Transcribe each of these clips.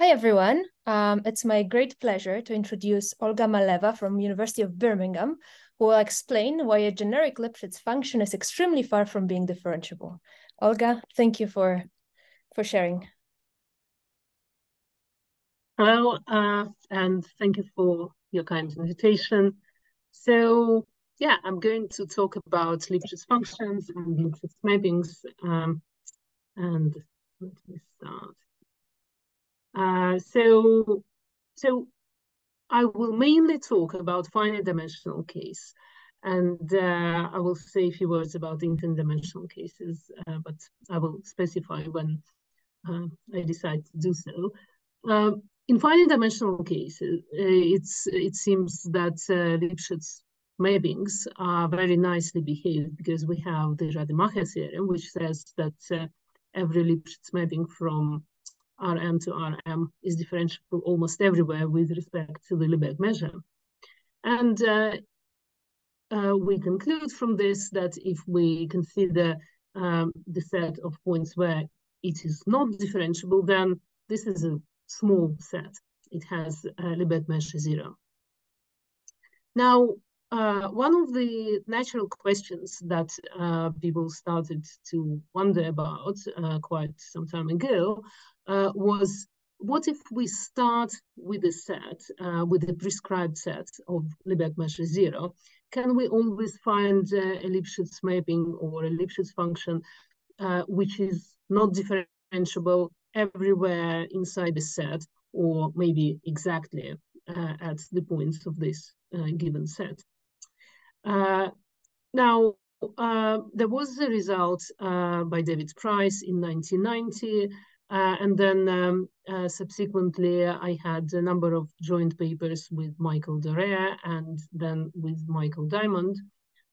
Hi, everyone. Um, it's my great pleasure to introduce Olga Maleva from University of Birmingham, who will explain why a generic Lipschitz function is extremely far from being differentiable. Olga, thank you for, for sharing. Hello, uh, and thank you for your kind invitation. So, yeah, I'm going to talk about Lipschitz functions and Lipschitz mappings. Um, and let me start. Uh, so, so I will mainly talk about finite dimensional case, and uh, I will say a few words about infinite dimensional cases, uh, but I will specify when uh, I decide to do so. Um, in finite dimensional cases, uh, it's it seems that uh, Lipschitz mappings are very nicely behaved because we have the Rademacher theorem, which says that every Lipschitz mapping from Rm to Rm is differentiable almost everywhere with respect to the Lebesgue measure. And uh, uh, we conclude from this that if we consider um, the set of points where it is not differentiable, then this is a small set. It has a Lebesgue measure zero. Now, uh, one of the natural questions that uh, people started to wonder about uh, quite some time ago uh, was what if we start with a set, uh, with a prescribed set of Lebesgue measure zero? Can we always find uh, a Lipschitz mapping or a Lipschitz function which is not differentiable everywhere inside the set or maybe exactly at the points of this given set? Uh, now, uh, there was a result uh, by David Preiss in 1990, uh, and then um, uh, subsequently I had a number of joint papers with Michael Doré and then with Michael Dymond,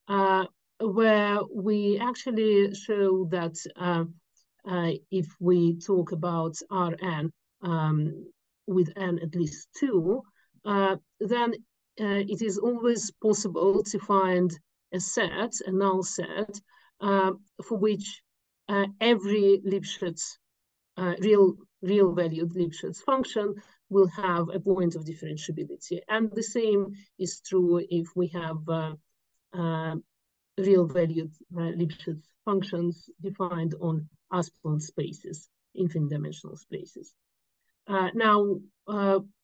uh, where we actually show that if we talk about Rn um, with n at least two, then uh, it is always possible to find a set, a null set, uh, for which uh, every Lipschitz uh, real real valued Lipschitz function will have a point of differentiability. And the same is true if we have uh, uh, real valued Lipschitz functions defined on Asplund spaces, infinite dimensional spaces. now,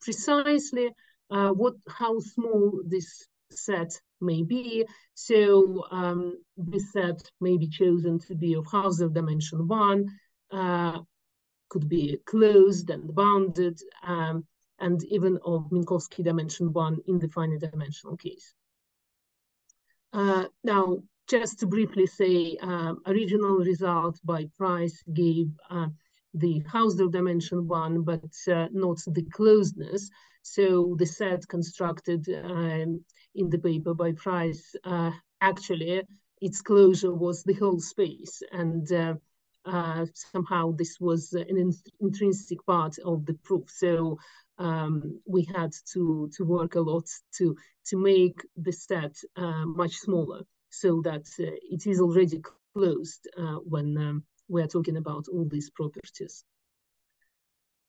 precisely uh, what how small this set may be. So um, this set may be chosen to be of Hausdorff dimension one, uh, could be closed and bounded, um, and even of Minkowski dimension one in the finite dimensional case. Uh, now, just to briefly say, um, original result by Preiss gave uh, the Hausdorff dimension one, but uh, not the closeness. So the set constructed um, in the paper by Preiss, uh, actually, its closure was the whole space. And uh, uh, somehow this was an in intrinsic part of the proof. So um, we had to, to work a lot to, to make the set uh, much smaller so that uh, it is already closed uh, when um, we're talking about all these properties.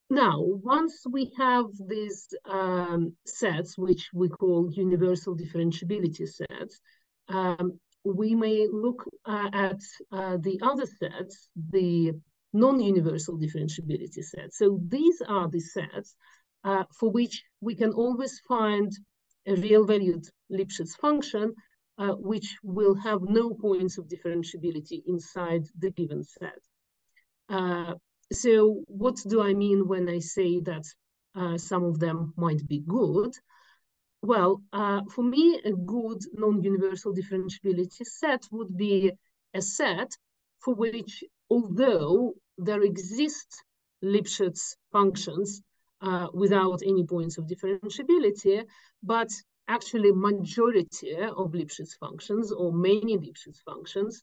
Now, once we have these um, sets, which we call universal differentiability sets, um, we may look uh, at uh, the other sets, the non-universal differentiability sets. So these are the sets uh, for which we can always find a real valued Lipschitz function, uh, which will have no points of differentiability inside the given set. Uh, so what do I mean when I say that uh, some of them might be good? Well, uh, for me, a good non-universal differentiability set would be a set for which, although there exist Lipschitz functions uh, without any points of differentiability, but actually majority of Lipschitz functions or many Lipschitz functions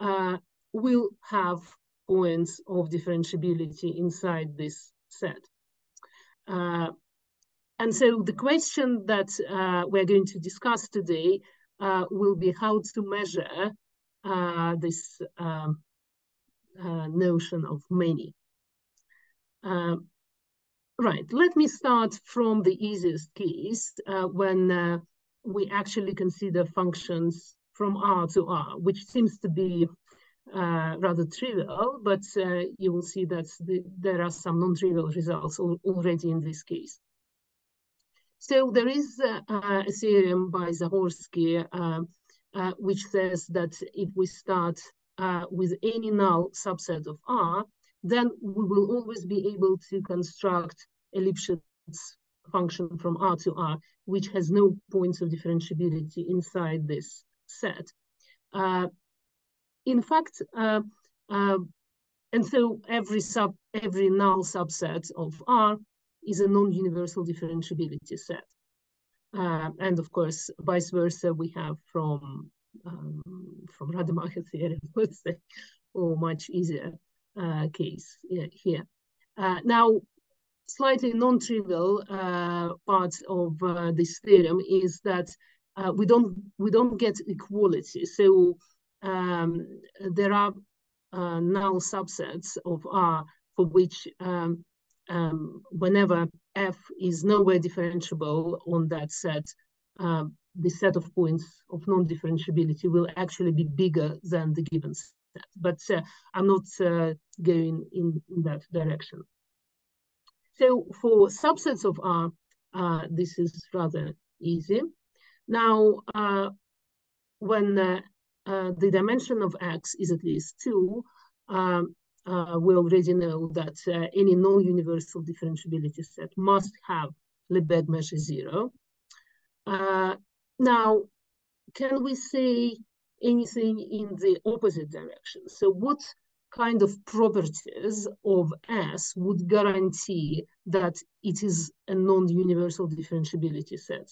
uh, will have points of differentiability inside this set. Uh, and so the question that uh, we're going to discuss today uh, will be how to measure uh, this um, uh, notion of many. Um, right, let me start from the easiest case uh, when uh, we actually consider functions from R to R, which seems to be uh, rather trivial, but uh, you will see that the, there are some non-trivial results al already in this case. So there is uh, a theorem by Zahorski uh, uh, which says that if we start with any null subset of R, then we will always be able to construct a Lipschitz function from R to R, which has no points of differentiability inside this set. Uh, in fact, uh, uh, and so every sub every null subset of R is a non-universal differentiability set. Uh, and of course, vice versa, we have from um, from Rademacher theorem, let's say, or much easier case here. Uh, now, slightly non-trivial uh, part of uh, this theorem is that uh, we don't we don't get equality. So um, there are uh, null subsets of R for which um, um, whenever f is nowhere differentiable on that set, uh, the set of points of non-differentiability will actually be bigger than the given set. But uh, I'm not uh, going in, in, that direction. So for subsets of R, uh, this is rather easy. Now, when the dimension of X is at least two, um, uh, we already know that uh, any non-universal differentiability set must have Lebesgue measure zero. Uh, now, can we say anything in the opposite direction? So what kind of properties of S would guarantee that it is a non-universal differentiability set?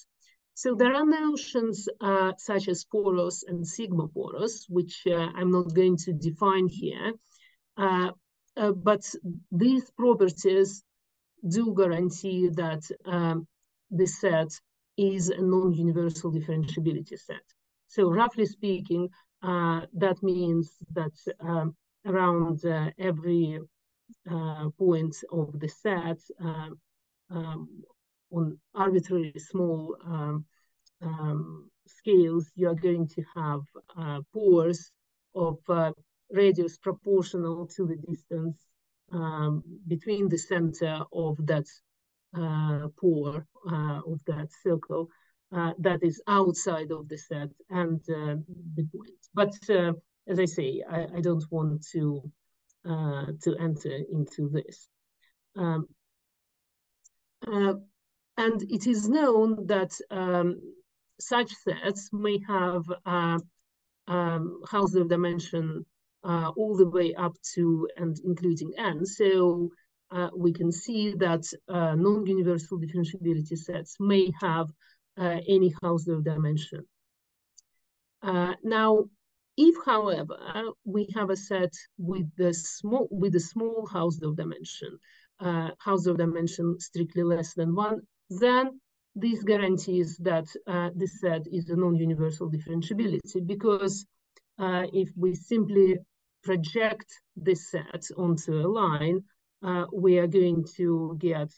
So there are notions uh, such as porous and sigma porous, which uh, I'm not going to define here, uh, uh, but these properties do guarantee that um, the set is a non-universal differentiability set. So roughly speaking, uh, that means that um, around uh, every uh, point of the set um, um on arbitrarily small um, um, scales, you are going to have uh, pores of radius proportional to the distance between the center of that uh, pore uh, of that circle uh, that is outside of the set and uh, the point. But uh, as I say, I, I don't want to uh, to enter into this. Um, and it is known that um, such sets may have um, Hausdorff dimension uh, all the way up to and including n. So uh, we can see that uh, non-universal differentiability sets may have uh, any Hausdorff dimension. Uh, now, if, however, we have a set with the small with a small Hausdorff dimension, uh, Hausdorff dimension strictly less than one, then this guarantees that uh, this set is a non-universal differentiability because uh, if we simply project this set onto a line, uh, we are going to get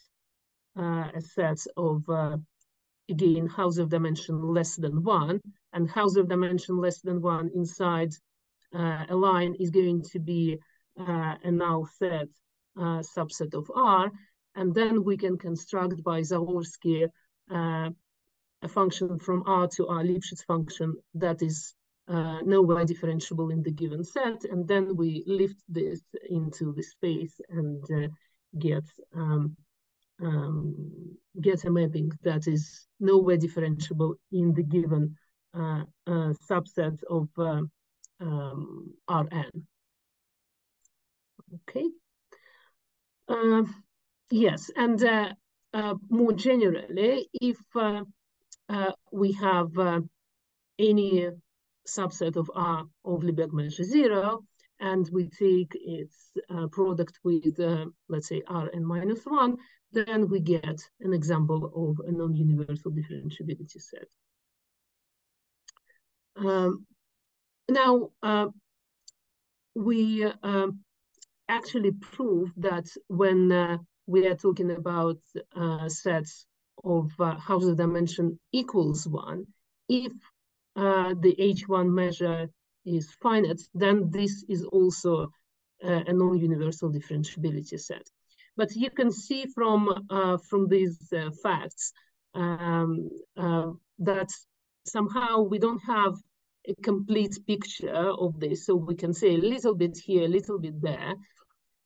uh, a set of, uh, again, Hausdorff dimension less than one, and Hausdorff dimension less than one inside uh, a line is going to be uh, a null set uh, subset of R, and then we can construct by Zahorski a function from R to R Lipschitz function that is uh, nowhere differentiable in the given set, and then we lift this into the space and uh, get um, um, get a mapping that is nowhere differentiable in the given uh, uh subset of uh, um, Rn. Okay. Um, yes, and uh, more generally, if we have any subset of R of Lebesgue measure zero, and we take its uh, product with, uh, let's say, Rn minus one, then we get an example of a non-universal differentiability set. Um, now, uh, we um, actually prove that when uh, we are talking about uh, sets of uh, Hausdorff dimension equals one. If the H1 measure is finite, then this is also uh, a non-universal differentiability set. But you can see from uh, from these uh, facts um, that somehow we don't have a complete picture of this. So we can say a little bit here, a little bit there.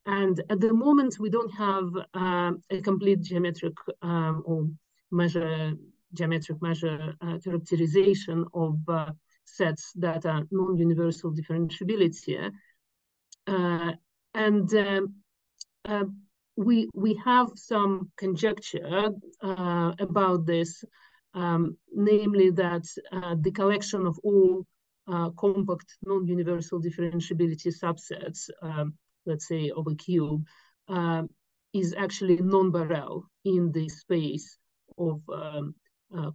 And at the moment, we don't have um, a complete geometric um, or measure geometric measure uh, characterization of uh, sets that are non-universal differentiability. Uh, and um, uh, we we have some conjecture uh, about this, um, namely that uh, the collection of all compact non-universal differentiability subsets um, let's say, of a cube, um, is actually non-Borel in the space of um, uh,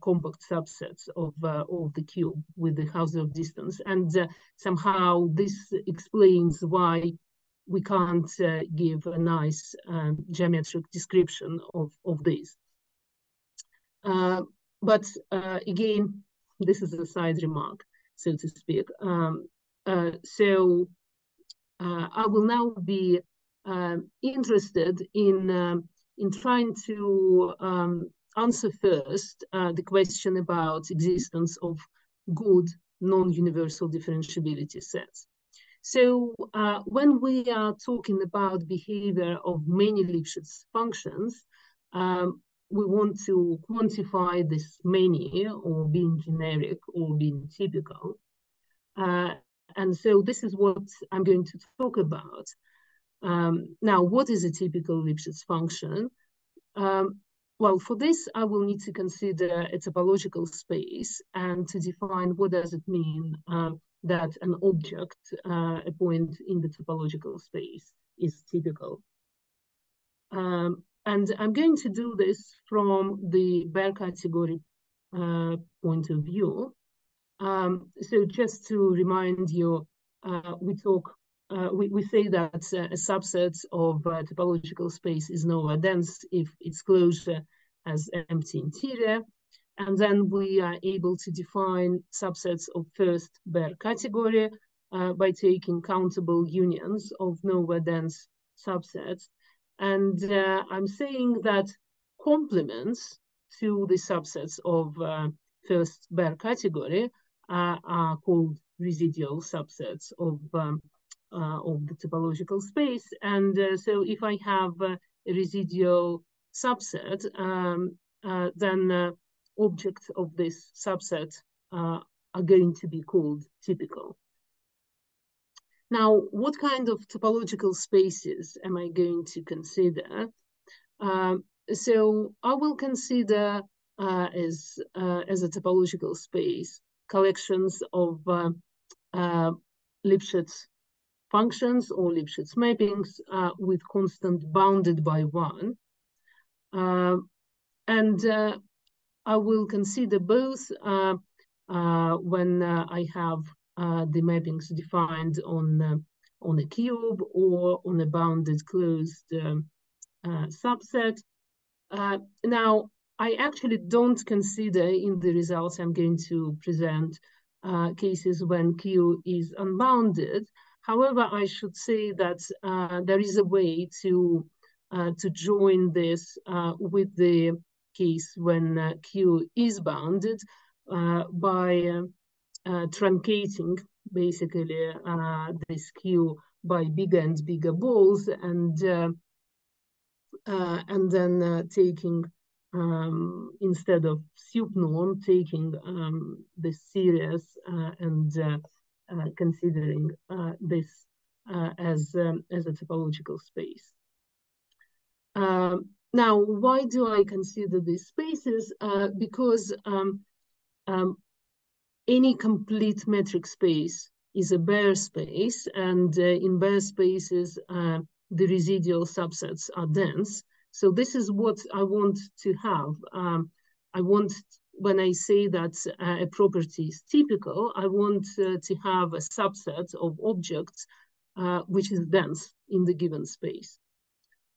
compact subsets of, uh, of the cube with the Hausdorff distance. And uh, somehow this explains why we can't uh, give a nice um, geometric description of, of this. Uh, but uh, again, this is a side remark, so to speak. Um, so uh, I will now be um, interested in um, in trying to um, answer first uh, the question about existence of good non-universal differentiability sets. So uh, when we are talking about behavior of many Lipschitz functions, um, we want to quantify this many or being generic or being typical. Uh, and so this is what I'm going to talk about. Um, now, what is a typical Lipschitz function? Um, well, for this, I will need to consider a topological space and to define what does it mean um, that an object, uh, a point in the topological space, is typical. Um, and I'm going to do this from the Baire category uh, point of view. Um, so just to remind you, uh, we talk, uh, we, we say that uh, a subset of uh, topological space is nowhere dense if its closure has empty interior. And then we are able to define subsets of first Baire category uh, by taking countable unions of nowhere dense subsets. And uh, I'm saying that complements to the subsets of first Baire category are, called residual subsets of um, uh, of the topological space. And uh, so if I have a residual subset, um, uh, then uh, objects of this subset uh, are going to be called typical. Now, what kind of topological spaces am I going to consider? Um, so I will consider uh, as, as a topological space collections of uh, uh, Lipschitz functions or Lipschitz mappings uh, with constant bounded by one. Uh, and uh, I will consider both uh, when I have the mappings defined on, on a cube or on a bounded closed um, subset. now, I actually don't consider in the results I'm going to present uh, cases when Q is unbounded. However, I should say that uh, there is a way to uh, to join this uh, with the case when uh, Q is bounded uh, by truncating basically this Q by bigger and bigger balls and and then taking um, instead of sup norm, taking um, this serious uh, and uh, uh, considering uh, this uh, as, um, as a topological space. Um, now, why do I consider these spaces? Uh, because um, um, any complete metric space is a Baire space, and in Baire spaces, the residual subsets are dense. So this is what I want to have. Um, I want, when I say that uh, a property is typical, I want uh, to have a subset of objects uh, which is dense in the given space.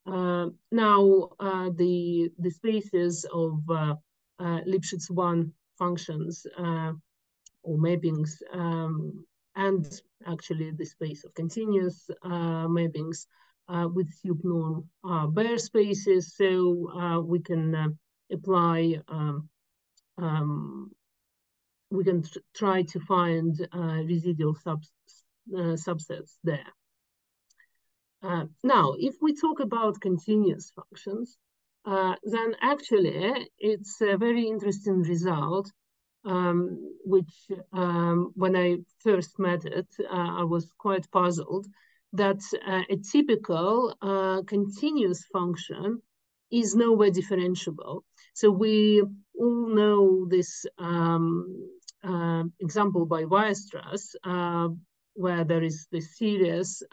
Uh, now, uh, the, the spaces of uh, Lipschitz 1 functions or mappings um, and actually the space of continuous mappings with subnorm Baire spaces. So we can apply, um, um, we can try to find residual sub subsets there. Uh, now, if we talk about continuous functions, uh, then actually it's a very interesting result, um, which um, when I first met it, uh, I was quite puzzled that uh, a typical uh, continuous function is nowhere differentiable. So we all know this um, uh, example by Weierstrass, where there is this series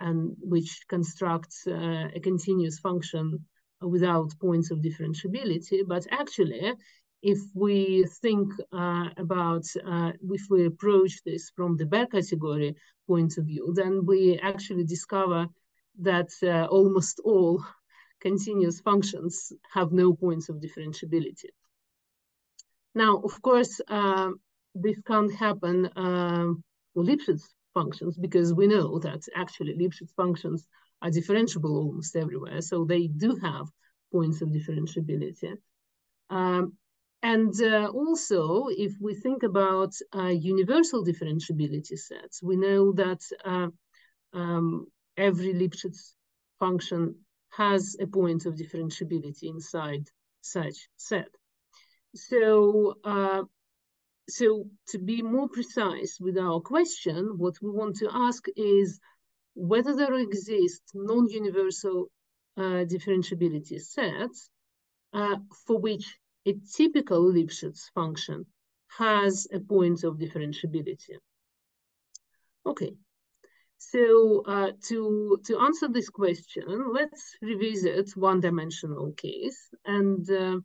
and which constructs uh, a continuous function without points of differentiability. But actually, if we think uh, about, uh, if we approach this from the Baire category point of view, then we actually discover that uh, almost all continuous functions have no points of differentiability. Now, of course, uh, this can't happen um, for Lipschitz functions because we know that actually Lipschitz functions are differentiable almost everywhere. So they do have points of differentiability. Um, and uh, also, if we think about uh, universal differentiability sets, we know that uh, um, every Lipschitz function has a point of differentiability inside such set. So uh, so to be more precise with our question, what we want to ask is whether there exist non-universal uh, differentiability sets uh, for which a typical Lipschitz function has a point of differentiability. Okay, so uh, to, to answer this question, let's revisit one-dimensional case. And uh,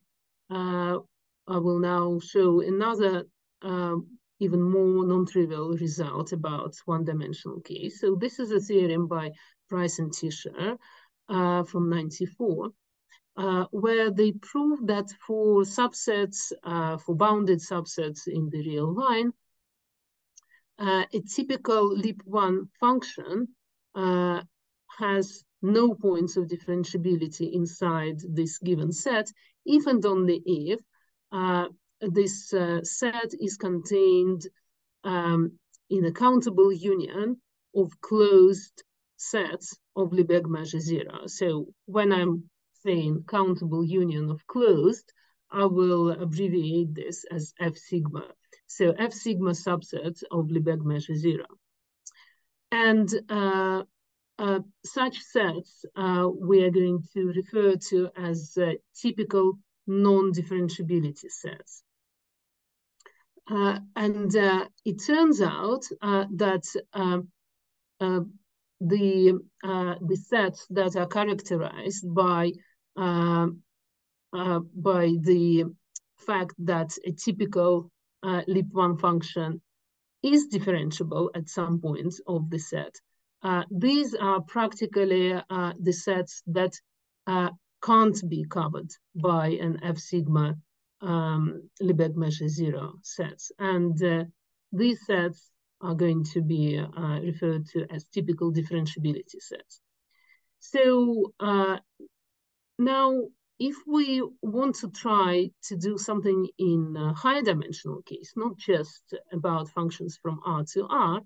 uh, I will now show another um, even more non-trivial result about one-dimensional case. So this is a theorem by Preiss and Tišer uh, from 94, uh, where they prove that for subsets, uh, for bounded subsets in the real line, uh, a typical LIP1 function uh, has no points of differentiability inside this given set, if and only if uh, this uh, set is contained um, in a countable union of closed sets of Lebesgue measure zero. So when I'm saying countable union of closed, I will abbreviate this as F sigma. So F sigma subsets of Lebesgue measure zero. And uh, uh, such sets uh, we are going to refer to as uh, typical non-differentiability sets. Uh, and uh, it turns out uh, that um, uh, the uh, the sets that are characterized by um, uh, by the fact that a typical LIP1 function is differentiable at some point of the set. these are practically the sets that can't be covered by an F sigma um, Lebesgue measure zero sets. And uh, these sets are going to be uh, referred to as typical differentiability sets. So uh, now, if we want to try to do something in a higher dimensional case, not just about functions from R to R,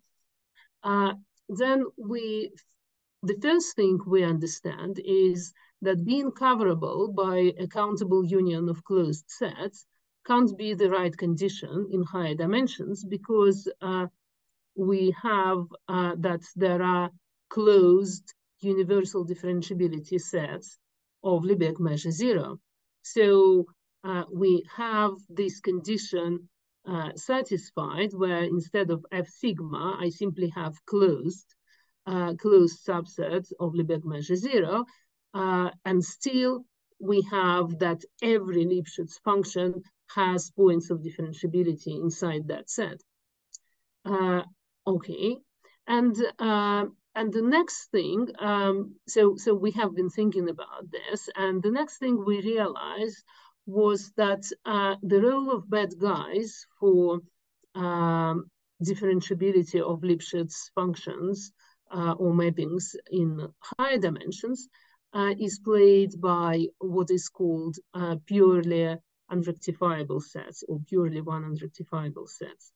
uh, then we, the first thing we understand is that being coverable by a countable union of closed sets can't be the right condition in higher dimensions because uh, we have uh, that there are closed universal differentiability sets of Lebesgue measure zero. So uh, we have this condition uh, satisfied where instead of F sigma, I simply have closed uh, closed subsets of Lebesgue measure zero. Uh, and still, we have that every Lipschitz function has points of differentiability inside that set. Uh, okay, and uh, and the next thing, um, so so we have been thinking about this, and the next thing we realized was that uh, the role of bad guys for um, differentiability of Lipschitz functions uh, or mappings in higher dimensions is played by what is called uh, purely unrectifiable sets or purely one unrectifiable sets.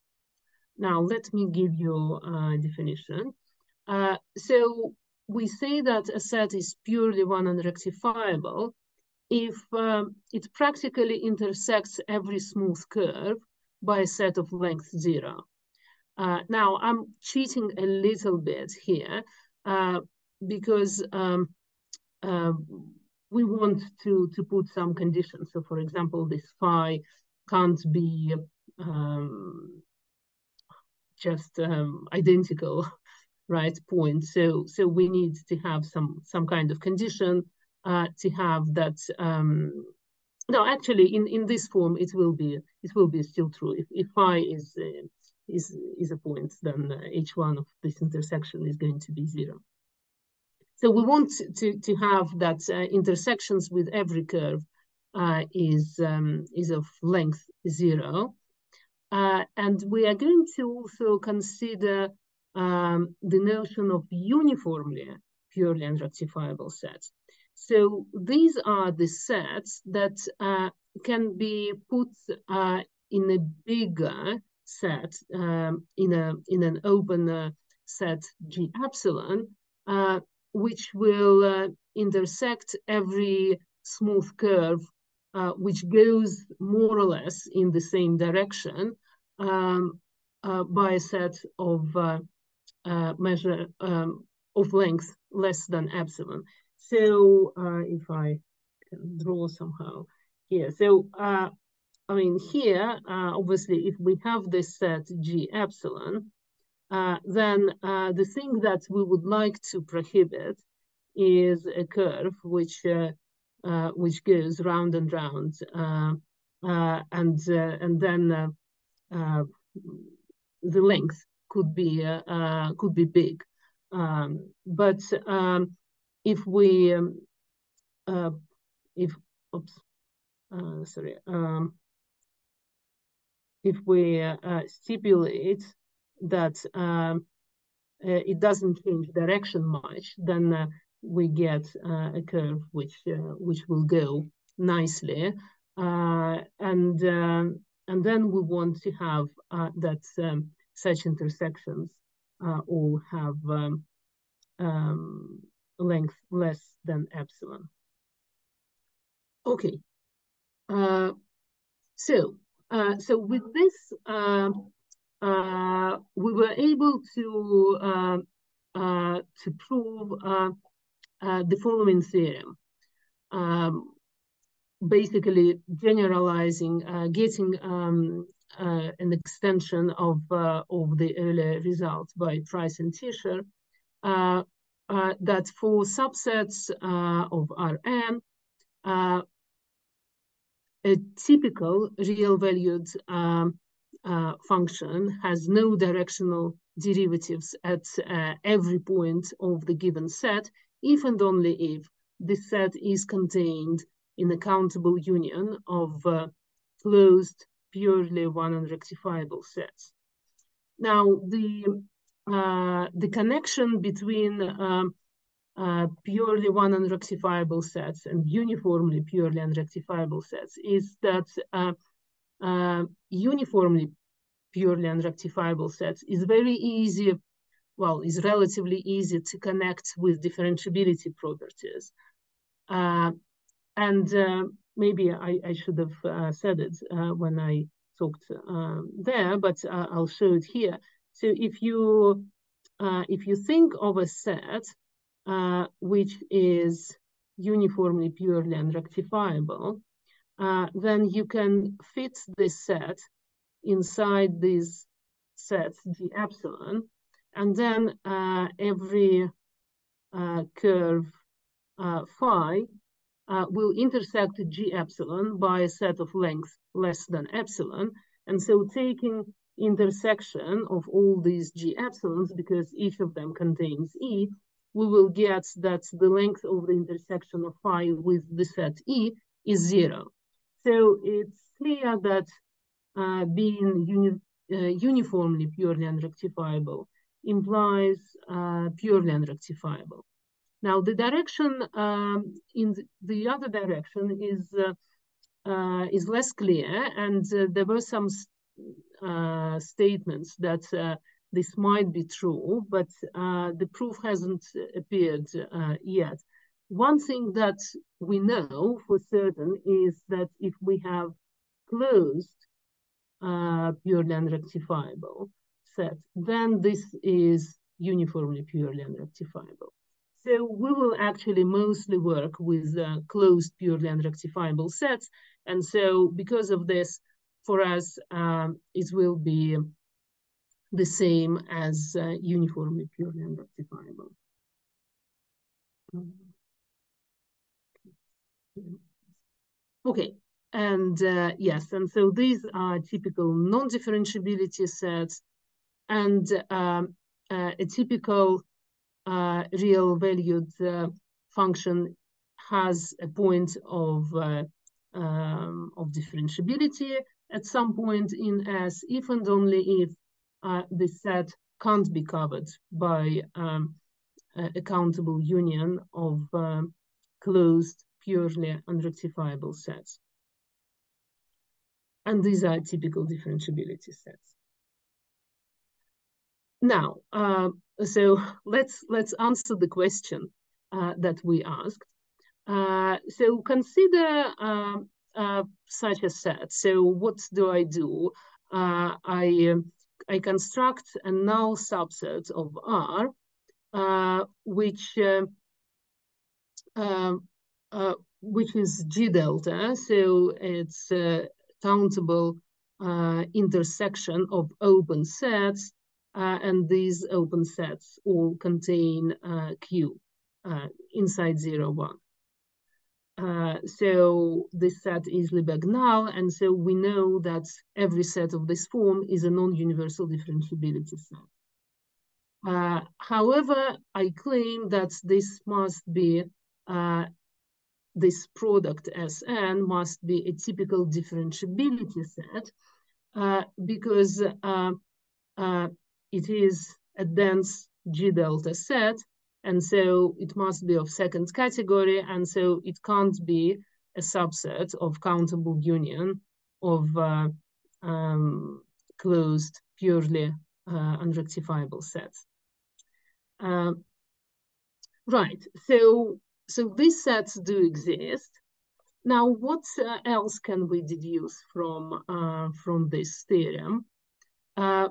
Now, let me give you a definition. Uh, so we say that a set is purely one unrectifiable if um, it practically intersects every smooth curve by a set of length zero. Uh, now, I'm cheating a little bit here uh, because um, uh, we want to, to put some conditions. So, for example, this phi can't be um, just um, identical, right, point. So, so we need to have some, some kind of condition uh, to have that um, no actually in in this form it will be it will be still true if, if phi is uh, is is a point then uh, each one of this intersection is going to be zero so we want to to have that uh, intersections with every curve uh, is um, is of length zero. Uh, and we are going to also consider um, the notion of uniformly purely unrectifiable sets. So these are the sets that uh, can be put uh, in a bigger set, um, in, a, in an open uh, set G epsilon, which will uh, intersect every smooth curve uh, which goes more or less in the same direction um, by a set of measure um, of length less than epsilon. So uh, if I can draw somehow here. So uh, I mean here, uh, obviously, if we have this set G epsilon, uh, then uh, the thing that we would like to prohibit is a curve which uh, which goes round and round, and and then the length could be could be big, um, but um, if we um, uh, if oops uh, sorry um, if we uh, stipulate that um, uh, it doesn't change direction much, then uh, we get uh, a curve which which will go nicely, and and then we want to have that um, such intersections all have um, um length less than epsilon. Okay, uh, so uh, so with this, uh, uh we were able to uh, uh, to prove the following theorem. Um, basically generalizing, getting um, an extension of of the earlier results by Preiss and Tišer uh, that for subsets uh, of Rn, uh, a typical real valued um, uh, function has no directional derivatives at uh, every point of the given set, if and only if the set is contained in a countable union of uh, closed, purely one unrectifiable sets. Now, the uh, the connection between um, uh, purely one unrectifiable sets and uniformly purely unrectifiable sets is that uh, uh, uniformly purely unrectifiable sets is very easy, well, is relatively easy to connect with differentiability properties. Uh, and uh, maybe I, I, should have said it when I talked um, there, but I'll show it here. So if you uh, if you think of a set uh, which is uniformly purely unrectifiable, uh, then you can fit this set inside these sets G epsilon, and then uh, every uh, curve uh, phi will intersect G epsilon by a set of length less than epsilon. And so taking intersection of all these G epsilons, because each of them contains E, we will get that the length of the intersection of phi with the set E is zero. So it's clear that uh, being uni uh, uniformly purely unrectifiable implies uh, purely unrectifiable. Now, the direction um, in the other direction is uh, uh, is less clear, and uh, there were some uh, statements that this might be true, but the proof hasn't appeared yet. One thing that we know for certain is that if we have closed purely unrectifiable set, then this is uniformly purely unrectifiable. So we will actually mostly work with uh, closed purely unrectifiable sets. And so because of this, for us, um, it will be the same as uh, uniformly purely unrectifiable. Okay, and uh, yes, and so these are typical non-differentiability sets and um, uh, a typical uh, real valued uh, function has a point of uh, um, of differentiability at some point in S if and only if uh, the set can't be covered by um, a countable union of um, closed purely unrectifiable sets. And these are typical differentiability sets. Now, uh, so let's let's answer the question uh, that we asked. Uh, so consider um, uh, such a set. So what do I do? Uh, I I construct a null subset of R, uh, which um, which is G delta. So it's a countable intersection of open sets uh, and these open sets all contain uh, Q uh, inside zero one. Uh, so this set is Lebesgue null, and so we know that every set of this form is a non-universal differentiability set. Uh, however, I claim that this must be uh, this product Sn must be a typical differentiability set because it is a dense G delta set, and so it must be of second category, and so it can't be a subset of countable union of uh, um, closed, purely uh, unrectifiable sets. Uh, right, so, so these sets do exist. Now, what uh, else can we deduce from, uh, from this theorem? Uh,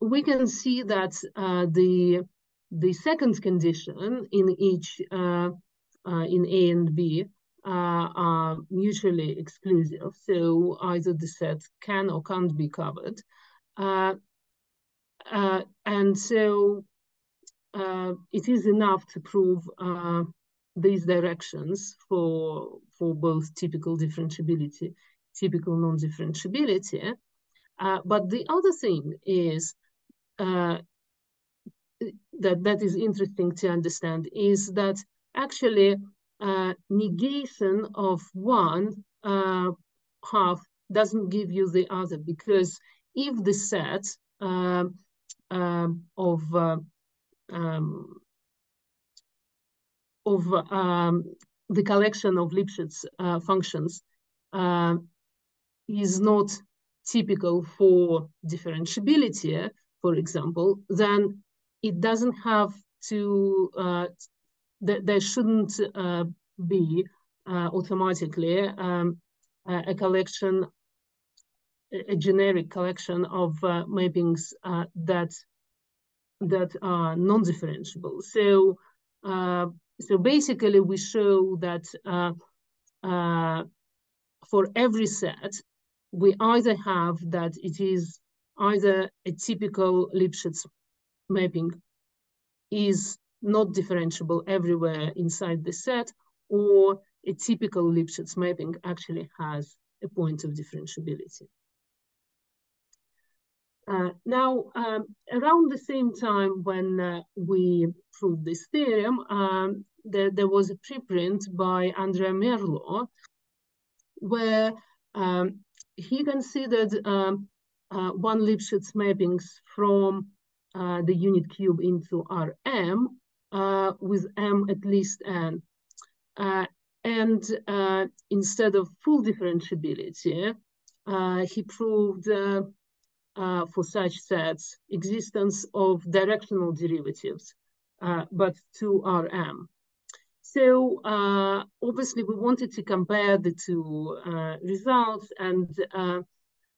we can see that the the second condition in each in A and B uh, are mutually exclusive. So either the set can or can't be covered. Uh, uh, and so it is enough to prove these directions for for both typical differentiability, typical non-differentiability. but the other thing is uh, that that is interesting to understand is that actually uh, negation of one uh, half doesn't give you the other because if the set um, um, of uh, um, of um, the collection of Lipschitz uh, functions uh, is not typical for differentiability, for example, then it doesn't have to, uh, th there shouldn't uh, be uh, automatically um, a collection, a generic collection of uh, mappings that that are non-differentiable. So, so basically, we show that uh, uh, for every set, we either have that it is either a typical Lipschitz mapping is not differentiable everywhere inside the set, or a typical Lipschitz mapping actually has a point of differentiability. Uh, now, um, around the same time when uh, we proved this theorem, um, there, there, was a preprint by Andrea Merlo where um, he considered um, uh, one Lipschitz mappings from uh, the unit cube into Rm uh, with m at least n. Uh, and instead of full differentiability, he proved uh, for such sets existence of directional derivatives, uh, but to Rm. So uh, obviously we wanted to compare the two uh, results and uh,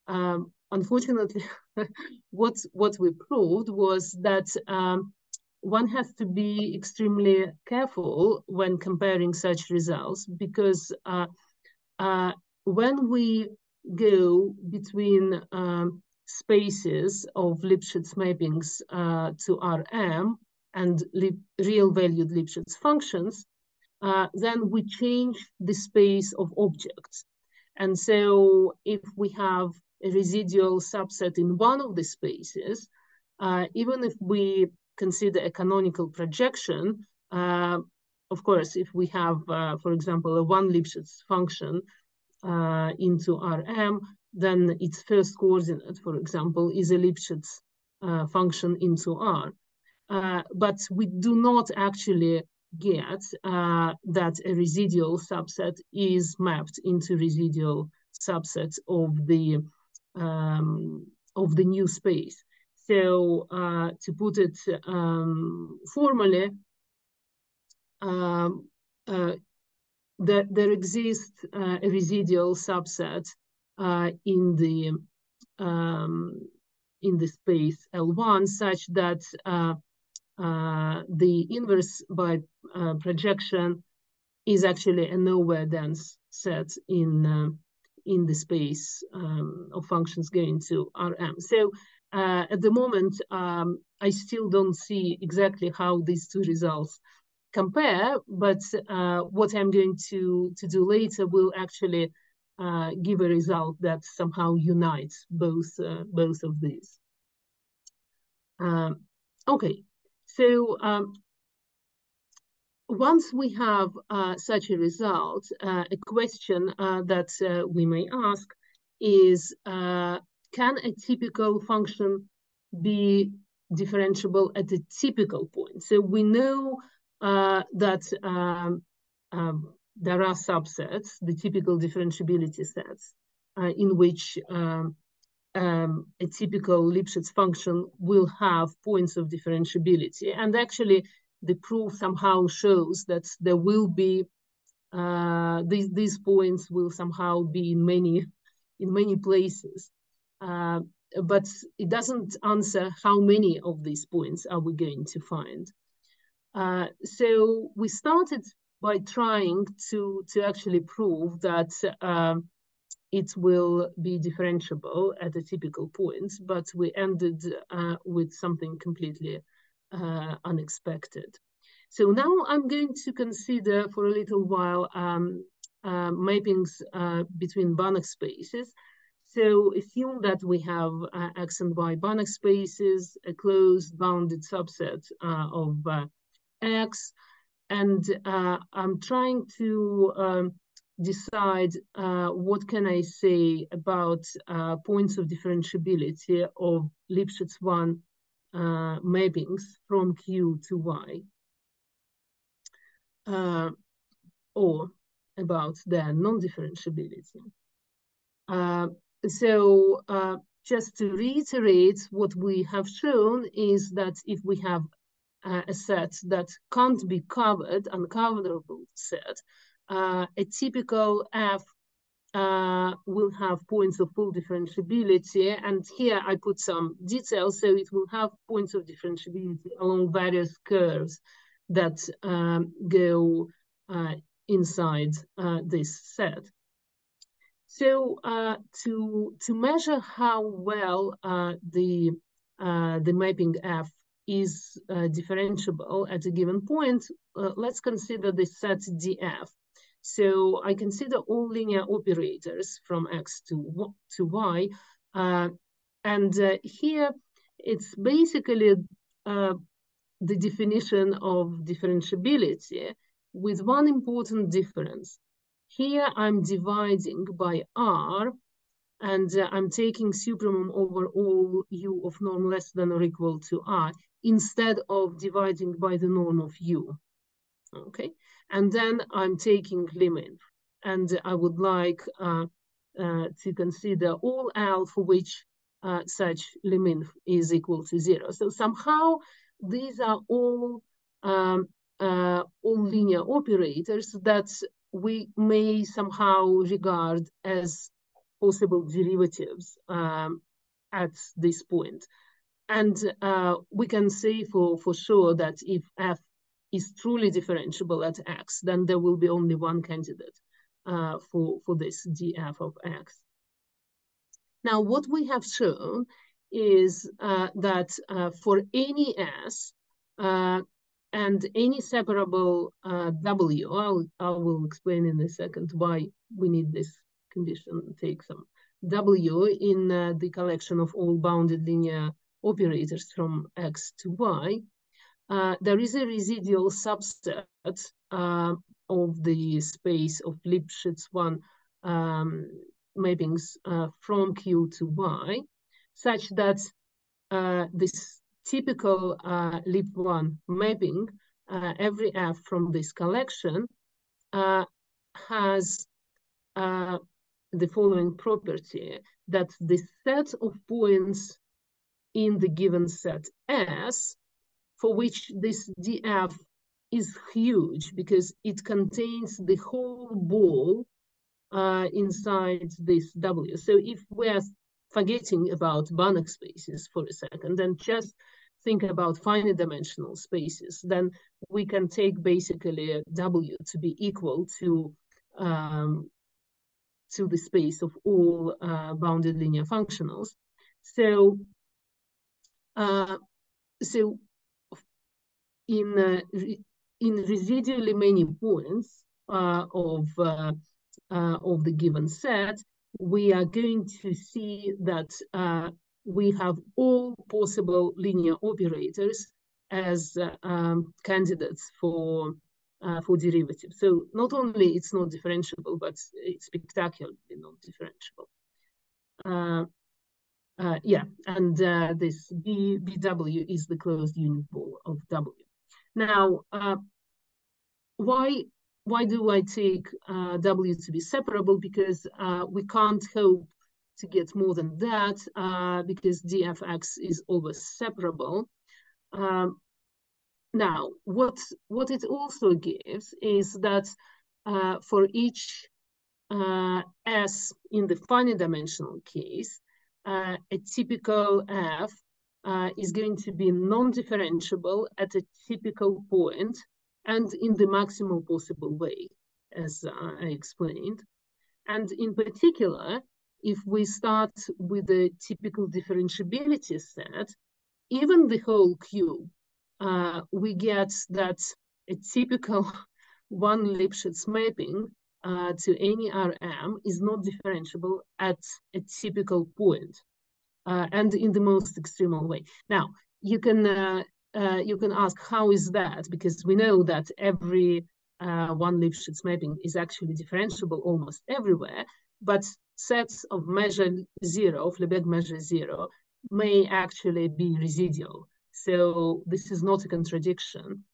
um, unfortunately what, what we proved was that um, one has to be extremely careful when comparing such results because uh, when we go between um, spaces of Lipschitz mappings uh, to Rm and real valued Lipschitz functions, uh, then we change the space of objects. And so if we have a residual subset in one of the spaces, uh, even if we consider a canonical projection, uh, of course, if we have, uh, for example, a one Lipschitz function uh, into Rm, then its first coordinate, for example, is a Lipschitz uh, function into R. Uh, but we do not actually get uh, that a residual subset is mapped into residual subsets of the um, of the new space. So uh, to put it um, formally, um, uh, that there exists uh, a residual subset in the um, in the space L1 such that uh, uh, the inverse by uh, projection is actually a nowhere dense set in uh, in the space um, of functions going to Rm. So uh, at the moment, um, I still don't see exactly how these two results compare, but what I'm going to, to do later will actually uh, give a result that somehow unites both uh, both of these. Um, okay, so um, once we have uh, such a result, uh, a question uh, that uh, we may ask is, can a typical function be differentiable at a typical point? So we know that um, um, there are subsets, the typical differentiability sets, uh, in which um, um, a typical Lipschitz function will have points of differentiability. And actually, the proof somehow shows that there will be uh, these these points will somehow be in many in many places. Uh, but it doesn't answer how many of these points are we going to find. Uh, so we started by trying to, to actually prove that um, it will be differentiable at a typical point, but we ended uh, with something completely uh, unexpected. So now I'm going to consider for a little while um, uh, mappings uh, between Banach spaces. So assume that we have uh, X and Y Banach spaces, a closed bounded subset uh, of X, and uh, I'm trying to um, decide uh, what can I say about uh, points of differentiability of Lipschitz one uh, mappings from Q to Y, uh, or about their non-differentiability. Uh, so just to reiterate, what we have shown is that if we have uh, a set that can't be covered, uncoverable set, uh, a typical F uh, will have points of full differentiability. And here I put some details. So it will have points of differentiability along various curves that um, go uh, inside uh, this set. So uh, to, to measure how well the, the mapping F is uh, differentiable at a given point, uh, let's consider the set df. So I consider all linear operators from x to, to y, uh, and uh, here it's basically uh, the definition of differentiability with one important difference. Here I'm dividing by R and uh, I'm taking supremum over all u of norm less than or equal to r instead of dividing by the norm of u. Okay, and then I'm taking limit, and I would like uh, uh, to consider all L for which uh, such limit is equal to zero. So somehow these are all um, uh, all linear operators that we may somehow regard as possible derivatives um, at this point. And uh, we can say for, for sure that if f is truly differentiable at x, then there will be only one candidate uh, for, for this df of x. Now, what we have shown is uh, that uh, for any s uh, and any separable uh, w, I'll, I will explain in a second why we need this condition take some W in the collection of all bounded linear operators from X to Y, uh, there is a residual subset uh, of the space of Lipschitz one um, mappings uh, from Q to Y, such that uh, this typical uh, Lip1 mapping, every F from this collection, has the following property that the set of points in the given set S, for which this df is huge because it contains the whole ball uh, inside this W. So if we're forgetting about Banach spaces for a second and just think about finite dimensional spaces, then we can take basically W to be equal to um, to the space of all uh, bounded linear functionals. So, uh, so in uh, in residually many points uh, of uh, uh, of the given set, we are going to see that we have all possible linear operators as um, candidates for uh, for derivatives. So not only it's not differentiable, but it's spectacularly not differentiable. Uh, uh, yeah, and uh, this B, BW is the closed unit ball of W. Now, uh, why why do I take uh, W to be separable? Because we can't hope to get more than that because dfx is always separable. Um, now, what, what it also gives is that uh, for each uh, S in the finite dimensional case, uh, a typical F uh, is going to be non-differentiable at a typical point and in the maximal possible way, as uh, I explained. And in particular, if we start with a typical differentiability set, even the whole cube uh, we get that a typical one Lipschitz mapping uh, to any RM is not differentiable at a typical point uh, and in the most extremal way. Now, you can uh, uh, you can ask how is that because we know that every uh, one Lipschitz mapping is actually differentiable almost everywhere, but sets of measure zero, of Lebesgue measure zero, may actually be residual. So this is not a contradiction.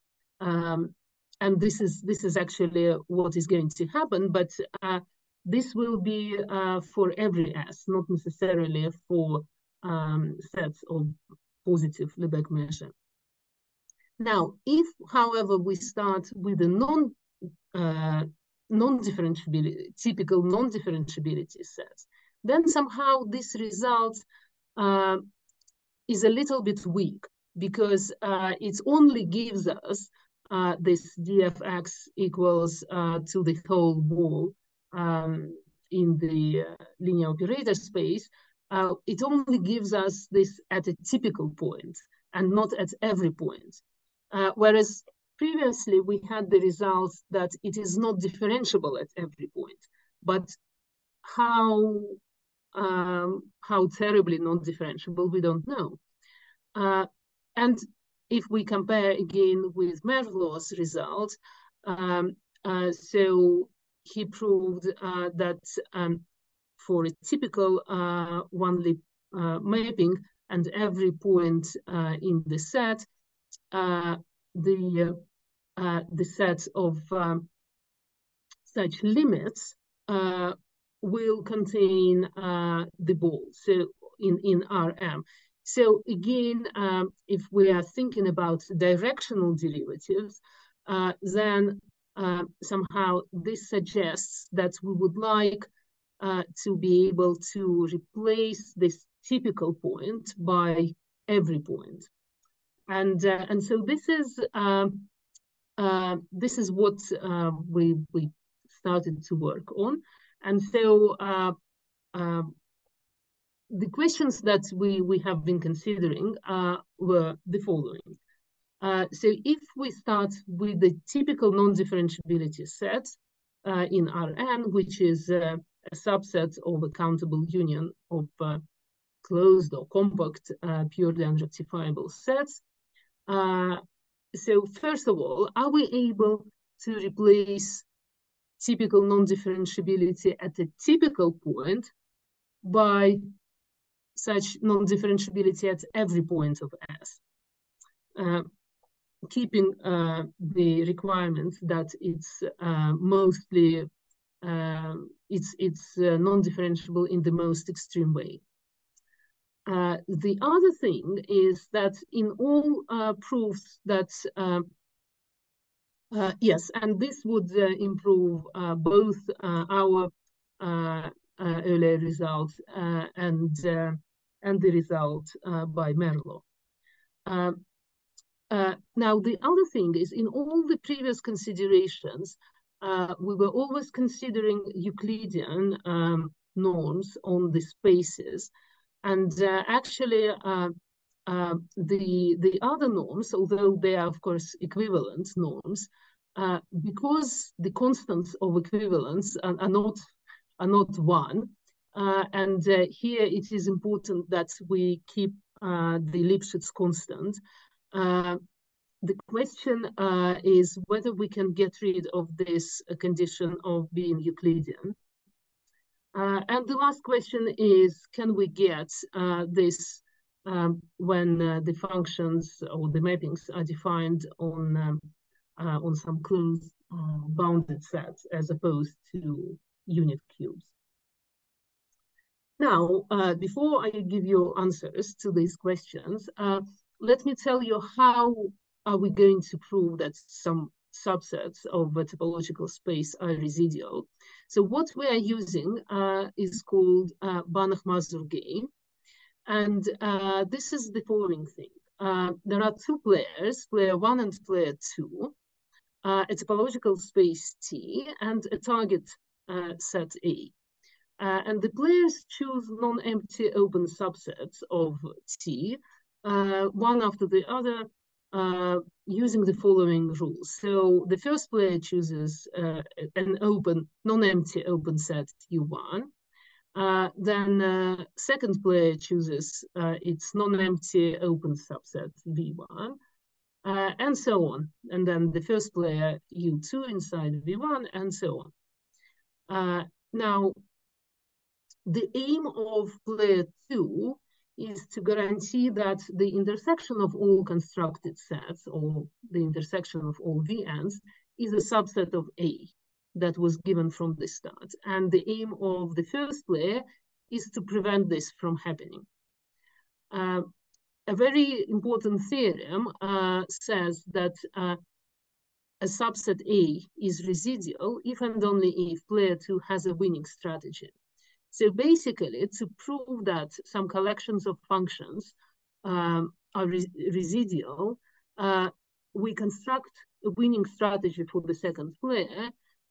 Um, and this is this is actually what is going to happen, but uh, this will be uh, for every S, not necessarily for um, sets of positive Lebesgue measure. Now, if, however, we start with a non uh, non-differentiability, typical non-differentiability sets, then somehow this result uh, is a little bit weak because uh, it only gives us uh, this dfx equals uh, to the whole ball um, in the uh, linear operator space. Uh, it only gives us this at a typical point and not at every point. Uh, whereas previously we had the results that it is not differentiable at every point, but how um, how terribly non-differentiable, we don't know. Uh, and if we compare again with Merlo's result, um, uh, so he proved uh, that um, for a typical uh, one-leaf uh, mapping and every point uh, in the set, the the set of um, such limits will contain the ball. So in in RM. So again, um, if we are thinking about directional derivatives, uh, then uh, somehow this suggests that we would like uh, to be able to replace this typical point by every point. And, uh, and so this is, um, uh, this is what uh, we, we started to work on. And so um, the questions that we, we have been considering uh, were the following. Uh, so if we start with the typical non-differentiability set uh, in Rn, which is uh, a subset of a countable union of uh, closed or compact uh, purely unrectifiable sets. so first of all, are we able to replace typical non-differentiability at a typical point by such non-differentiability at every point of S, uh, keeping uh, the requirement that it's uh, mostly uh, it's it's uh, non-differentiable in the most extreme way. Uh, the other thing is that in all proofs that yes, and this would improve both our earlier results uh, and uh, and the result by Merlo. Um, now, the other thing is in all the previous considerations, we were always considering Euclidean um, norms on the spaces. And actually, uh, the the other norms, although they are of course equivalent norms, uh, because the constants of equivalence are, are, not are not one. Uh, and uh, here it is important that we keep uh, the Lipschitz constant. Uh, the question uh, is whether we can get rid of this uh, condition of being Euclidean. and the last question is, can we get this um, when the functions or the mappings are defined on, um, on some closed bounded sets as opposed to unit cubes. Now, uh, before I give you answers to these questions, uh, let me tell you how are we going to prove that some subsets of a topological space are residual. So what we are using uh, is called uh, Banach-Mazur game. And uh, this is the following thing. Uh, there are two players, player one and player two, a topological space T and a target set A. Uh, and the players choose non-empty open subsets of T, uh, one after the other, uh, using the following rules. So the first player chooses uh, an open, non-empty open set U1. Uh, then second player chooses its non-empty open subset V1. and so on. And then the first player U2 inside V1 and so on. Uh, now, the aim of player two is to guarantee that the intersection of all constructed sets or the intersection of all VNs is a subset of A that was given from the start. And the aim of the first player is to prevent this from happening. Uh, a very important theorem uh, says that uh, a subset A is residual if and only if player two has a winning strategy. So basically, to prove that some collections of functions um, are re residual, uh, we construct a winning strategy for the second player,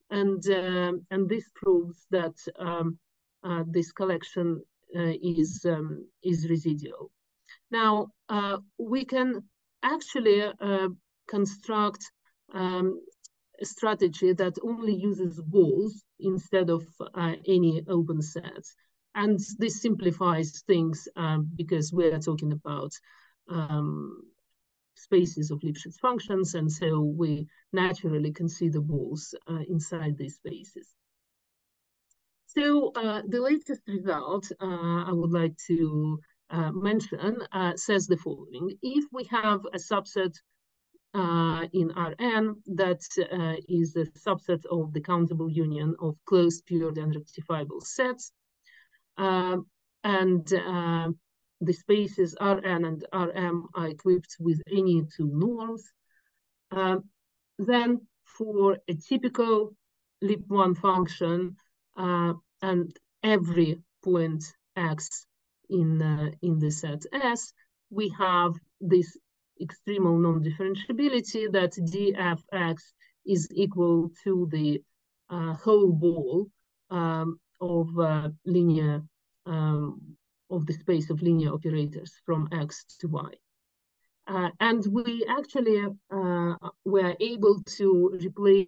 and uh, and this proves that um, uh, this collection uh, is um, is residual. Now uh, we can actually uh, construct um, strategy that only uses balls instead of uh, any open sets. And this simplifies things um, because we are talking about um, spaces of Lipschitz functions, and so we naturally can consider balls uh, inside these spaces. So uh, the latest result uh, I would like to uh, mention uh, says the following. If we have a subset uh, in Rn that uh, is a subset of the countable union of closed purely unrectifiable sets. Um, and uh, the spaces Rn and Rm are equipped with any two norms. Um, then for a typical lip1 function uh, and every point x in, uh, in the set S, we have this extremal non-differentiability that dfx is equal to the uh, whole ball um, of uh, linear um, of the space of linear operators from x to y. Uh, and we actually uh, were able to replace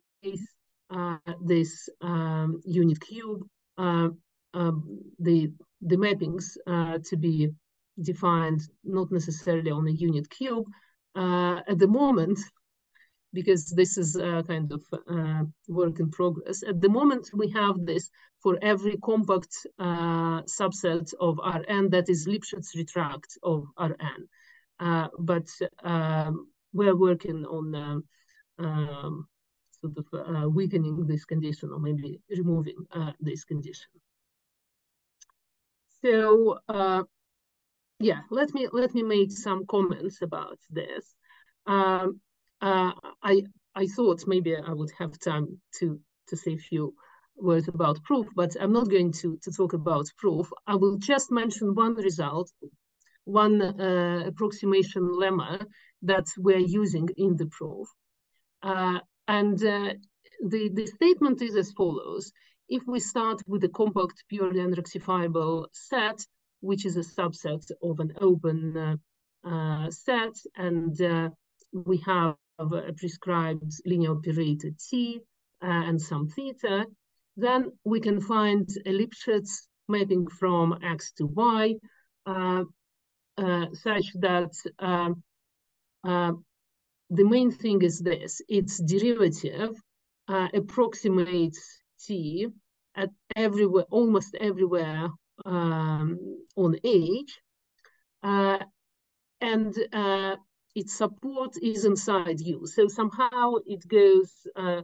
uh, this um, unit cube, uh, um, the, the mappings to be defined not necessarily on a unit cube, uh, at the moment, because this is a kind of uh, work in progress, at the moment we have this for every compact uh, subset of Rn that is Lipschitz retract of Rn. Uh, but um, we're working on um, um sort of uh, weakening this condition or maybe removing uh, this condition. So yeah, let me let me make some comments about this. Um, uh, I I thought maybe I would have time to to say a few words about proof, but I'm not going to to talk about proof. I will just mention one result, one uh, approximation lemma that we're using in the proof, uh, and uh, the the statement is as follows: If we start with a compact purely unrectifiable set which is a subset of an open uh, uh, set. And uh, we have a prescribed linear operator T and some theta. Then we can find a Lipschitz mapping from X to Y such that um, the main thing is this, its derivative uh, approximates t at everywhere, almost everywhere um, on H. Uh, and uh, its support is inside U. So somehow it goes uh,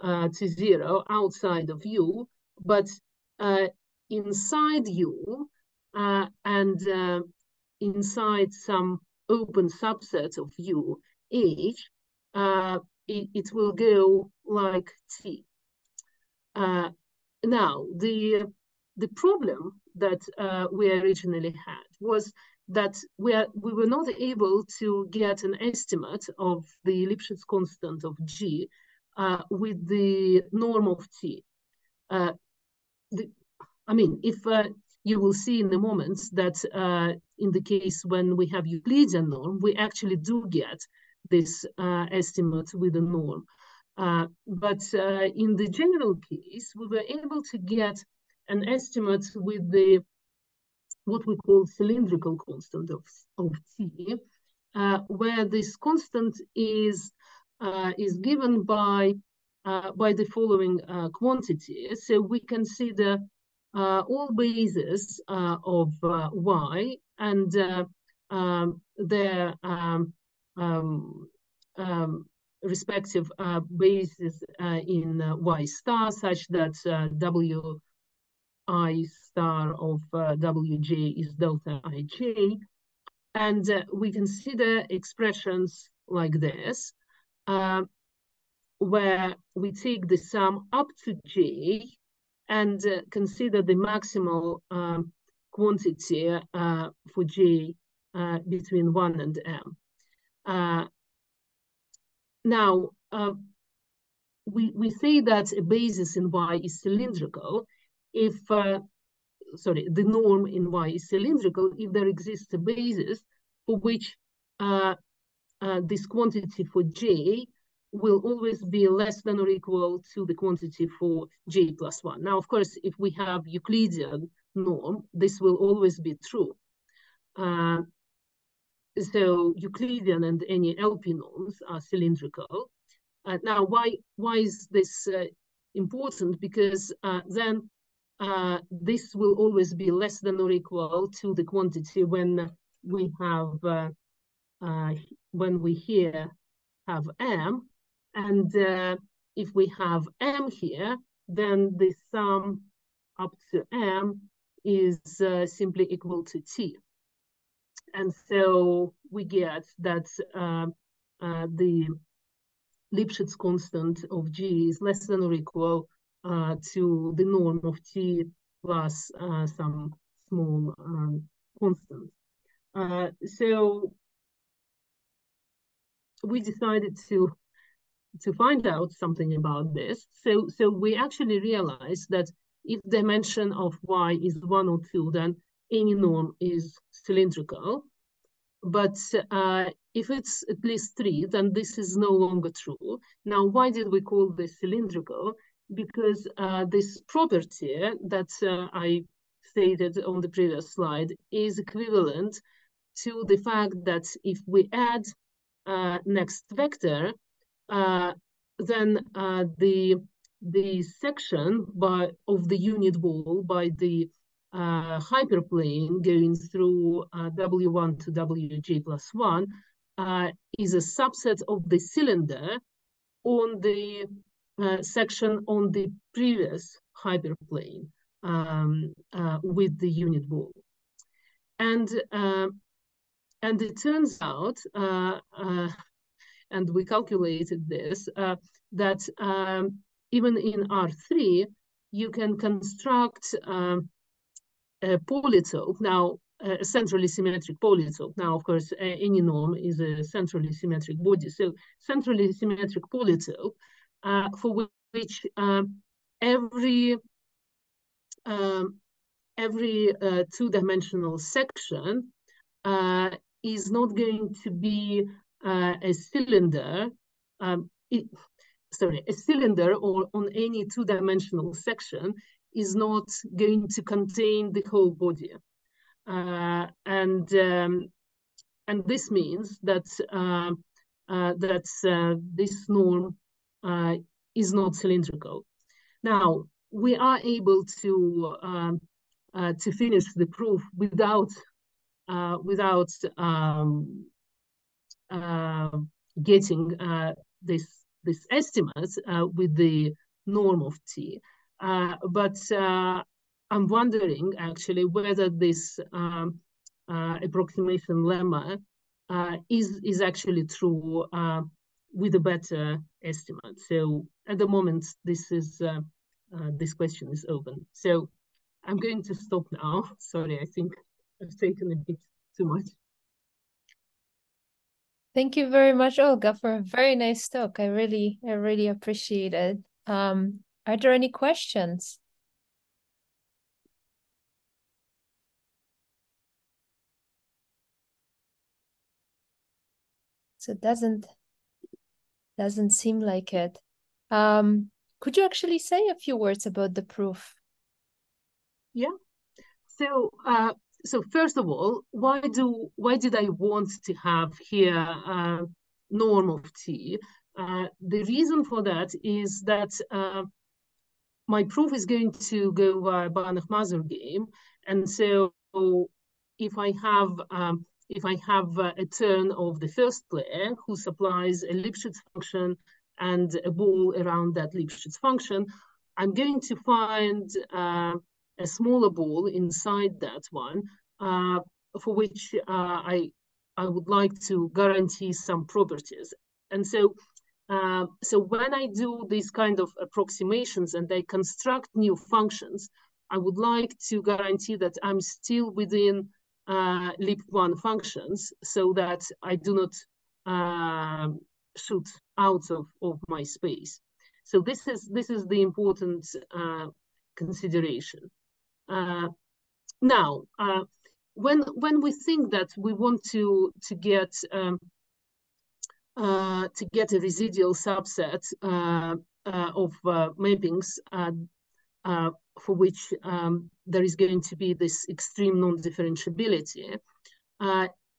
uh to zero outside of U, but uh, inside U uh, and inside some open subset of U, H, it, it, will go like T. now, the the problem that uh, we originally had was that we, are, we were not able to get an estimate of the Lipschitz constant of G uh, with the norm of T. Uh, the, I mean, if uh, you will see in the moment that uh, in the case when we have Euclidean norm, we actually do get this uh, estimate with a norm. but in the general case, we were able to get an estimate with the what we call cylindrical constant of, of T, uh, where this constant is uh, is given by uh, by the following uh, quantity. So we consider uh, all bases uh, of Y and um, their um, um, um respective bases in Y star, such that W I star of uh, Wj is delta Ij. And uh, we consider expressions like this, uh, where we take the sum up to j and uh, consider the maximal um, quantity uh, for j uh, between 1 and m. now, we, we say that a basis in Y is cylindrical if, uh, sorry, the norm in Y is cylindrical, if there exists a basis for which uh, uh, this quantity for J will always be less than or equal to the quantity for j plus 1. Now, of course, if we have Euclidean norm, this will always be true. Uh, so Euclidean and any LP norms are cylindrical. Uh, now, why, why is this uh, important? Because then uh, this will always be less than or equal to the quantity when we have, uh, when we here have M, and uh, if we have m here, then the sum up to m is uh, simply equal to t. And so we get that uh, uh the Lipschitz constant of g is less than or equal uh, to the norm of t plus some small um, constant. so we decided to to find out something about this. So, so we actually realized that if dimension of y is one or two, then any norm is cylindrical. But uh, if it's at least three, then this is no longer true. Now, why did we call this cylindrical? Because uh, this property that uh, I stated on the previous slide is equivalent to the fact that if we add uh, next vector, uh, then uh, the the section by of the unit ball by the uh, hyperplane going through uh, W1 to WJ plus 1 uh, is a subset of the cylinder on the section on the previous hyperplane um, with the unit ball. And, and it turns out and we calculated this, uh, that um, even in R3, you can construct um, a polytope. Now, a centrally symmetric polytope. Now, of course, any norm is a centrally symmetric body. So centrally symmetric polytope uh, for which um, every um, every uh, two-dimensional section uh, is not going to be uh, a cylinder, um, it, sorry, a cylinder or on any two-dimensional section is not going to contain the whole body. Uh, and um, and this means that uh, uh, that this norm uh, is not cylindrical. Now we are able to um, uh, to finish the proof without without um, uh, getting uh, this this estimate uh, with the norm of t. but I'm wondering actually whether this um, approximation lemma is is actually true with a better estimate. So at the moment, this is uh, uh, this question is open. So I'm going to stop now. Sorry, I think I've taken a bit too much. Thank you very much, Olga, for a very nice talk. I really, I really appreciate it. Um, are there any questions? So it doesn't doesn't seem like it. Um, could you actually say a few words about the proof? Yeah. So uh, so first of all, why do why did I want to have here uh, norm of t? Uh, the reason for that is that uh, my proof is going to go by Banach-Mazur game, and so if I have um, if I have a turn of the first player who supplies a Lipschitz function and a ball around that Lipschitz function, I'm going to find uh, a smaller ball inside that one, uh, for which uh, I I would like to guarantee some properties. And so, uh, so when I do these kind of approximations and I construct new functions, I would like to guarantee that I'm still within uh, LIP1 functions so that I do not uh, shoot out of, of my space. So this is this is the important uh, consideration. Uh, now, uh, when when we think that we want to to get um, uh, to get a residual subset of mappings for which um, there is going to be this extreme non-differentiability,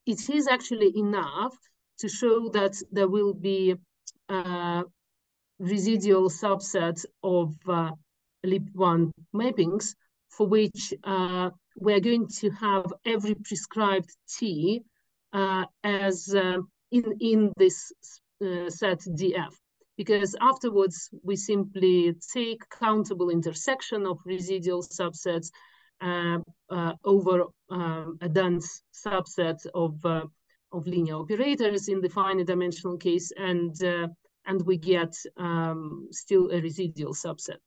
it is actually enough to show that there will be a residual subset of uh, LIP1 mappings for which uh, we're going to have every prescribed T uh, as uh, in, in this uh, set DF. Because afterwards, we simply take countable intersection of residual subsets uh, uh, over um, a dense subset of, of linear operators in the finite dimensional case, and, and we get um, still a residual subset.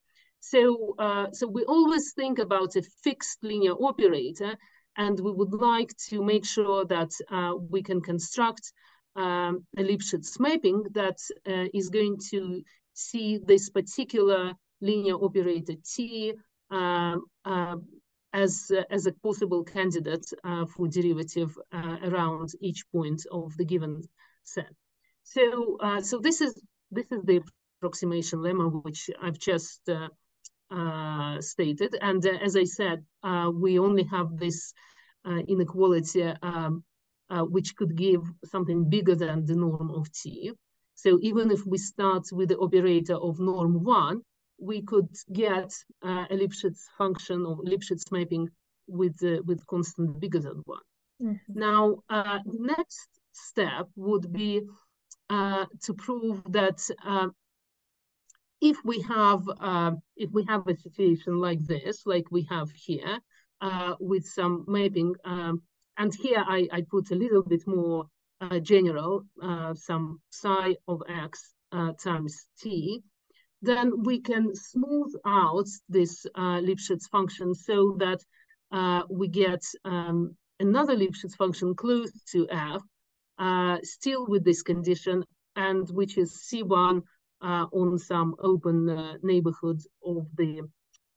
So, uh, so we always think about a fixed linear operator, and we would like to make sure that uh, we can construct um, Lipschitz mapping that uh, is going to see this particular linear operator T um, uh, as, uh, as a possible candidate uh, for derivative around each point of the given set. So, so this is this is the approximation lemma which I've just uh, stated. And uh, as I said, uh, we only have this inequality um, which could give something bigger than the norm of T. So even if we start with the operator of norm one, we could get uh, a Lipschitz function or Lipschitz mapping with uh, with constant bigger than one. Mm -hmm. Now, uh, the next step would be to prove that if we have uh, if we have a situation like this, like we have here, uh, with some mapping, um, and here I, I put a little bit more uh, general, uh, some psi of x uh, times t, then we can smooth out this uh, Lipschitz function so that we get um, another Lipschitz function close to f, still with this condition, and which is c1 uh, on some open uh, neighborhoods of the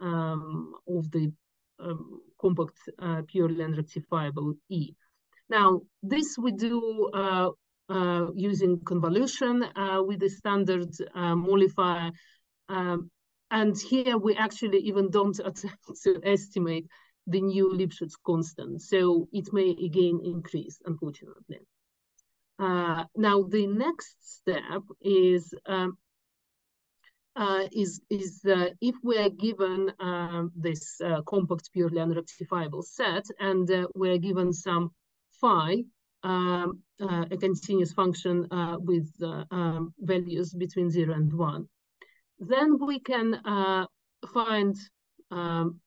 um, of the um, compact uh, purely unrectifiable E. Now, this we do uh, uh, using convolution uh, with the standard mollifier. Um, and here we actually even don't attempt to estimate the new Lipschitz constant. So it may again increase, unfortunately. now, the next step is um, uh, is is uh, if we are given um, this uh, compact purely unrectifiable set and uh, we're given some phi, um, uh, a continuous function uh, with um, values between zero and one, then we can find um,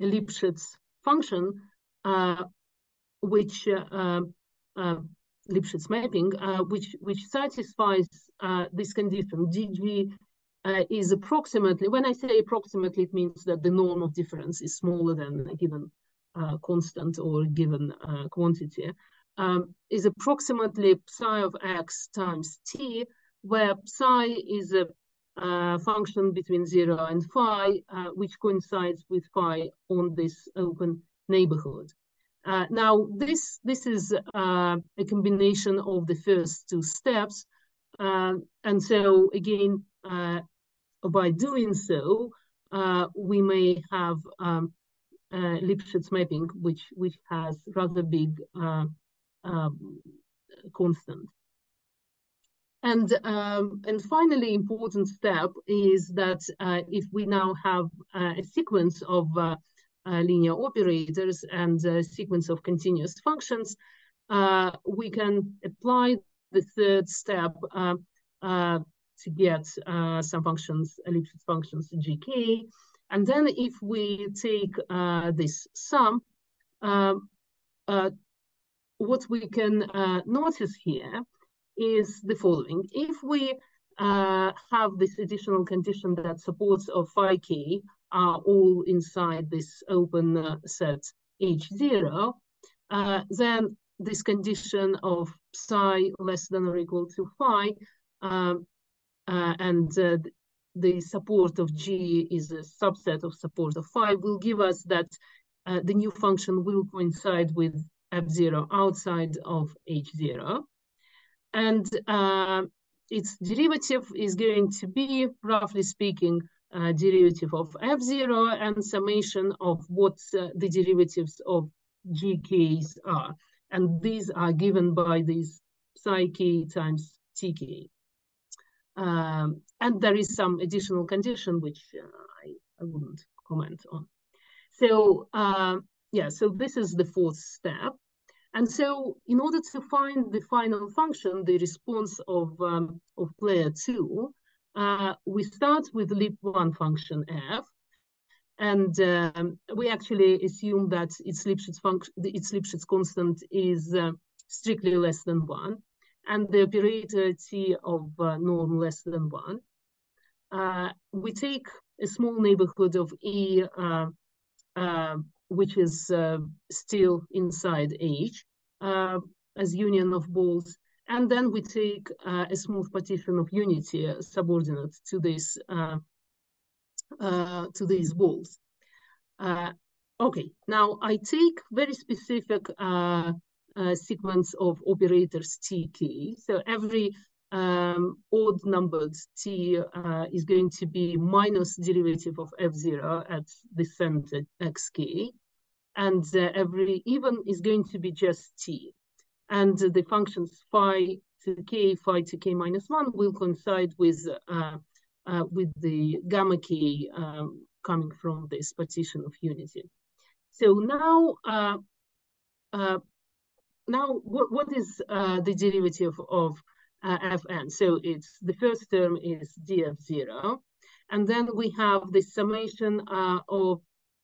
a Lipschitz function which um, Lipschitz mapping, which which satisfies this condition dg uh, is approximately, when I say approximately, it means that the norm of difference is smaller than a given uh, constant or given uh, quantity, um, is approximately psi of x times t, where psi is a uh, function between 0 and phi, uh, which coincides with phi on this open neighborhood. Uh, now, this, this is a combination of the first two steps. and so, again, by doing so, uh, we may have um, uh, Lipschitz mapping, which which has rather big uh, um, constant. And um, and finally, important step is that uh, if we now have uh, a sequence of uh, linear operators and a sequence of continuous functions, we can apply the third step to get uh, some functions, elliptic functions gk. And then if we take uh, this sum, um, uh, what we can uh, notice here is the following. If we uh, have this additional condition that supports of phi k are all inside this open set H0, then this condition of psi less than or equal to phi um, uh, and uh, the support of G is a subset of support of phi will give us that uh, the new function will coincide with F0 outside of H0. and its derivative is going to be, roughly speaking, uh, derivative of f0 and summation of what uh, the derivatives of gk's are. And these are given by this psi k times tk. Um, and there is some additional condition which uh, I, I wouldn't comment on. So uh, yeah, so this is the fourth step. And so in order to find the final function, the response of, um, of player two, uh, we start with lip1 function f, and um, we actually assume that its Lipschitz function, its Lipschitz constant is uh, strictly less than one, and the operator t of uh, norm less than one. Uh, we take a small neighborhood of e uh, uh, which is uh, still inside H uh, as union of balls. And then we take a smooth partition of unity subordinate to this to these balls. okay, now I take very specific sequence of operators tk. So every um, odd numbered t uh, is going to be minus derivative of f0 at the center xk and uh, every even is going to be just t. And the functions phi to k, phi to k minus 1 will coincide with, uh, uh, with the gamma k um, coming from this partition of unity. So now, uh, uh, now what, what is uh, the derivative of fn? So it's the first term is df0, and then we have the summation of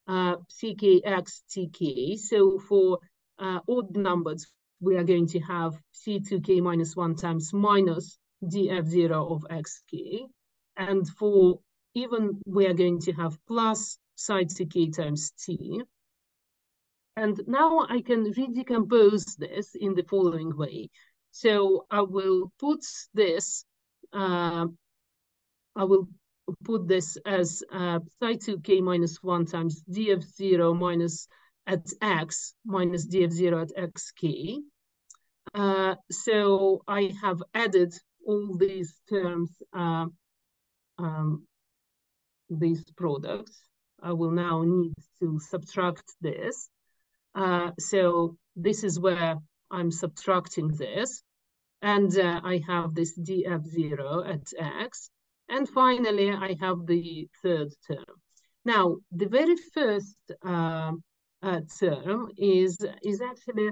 uh, CKX TK. So for uh, odd numbers, we are going to have C2K minus 1 times minus df0 of xk. And for even, we are going to have plus psi 2k times t. And now I can redecompose this in the following way. So I will put this, uh, I will put this as uh, psi 2k minus 1 times df0 minus at x minus df0 at xk. Uh, so I have added all these terms, uh, um, these products. I will now need to subtract this. Uh, so this is where I'm subtracting this. And uh, I have this df0 at x. And finally, I have the third term. Now, the very first uh, uh, term is, is actually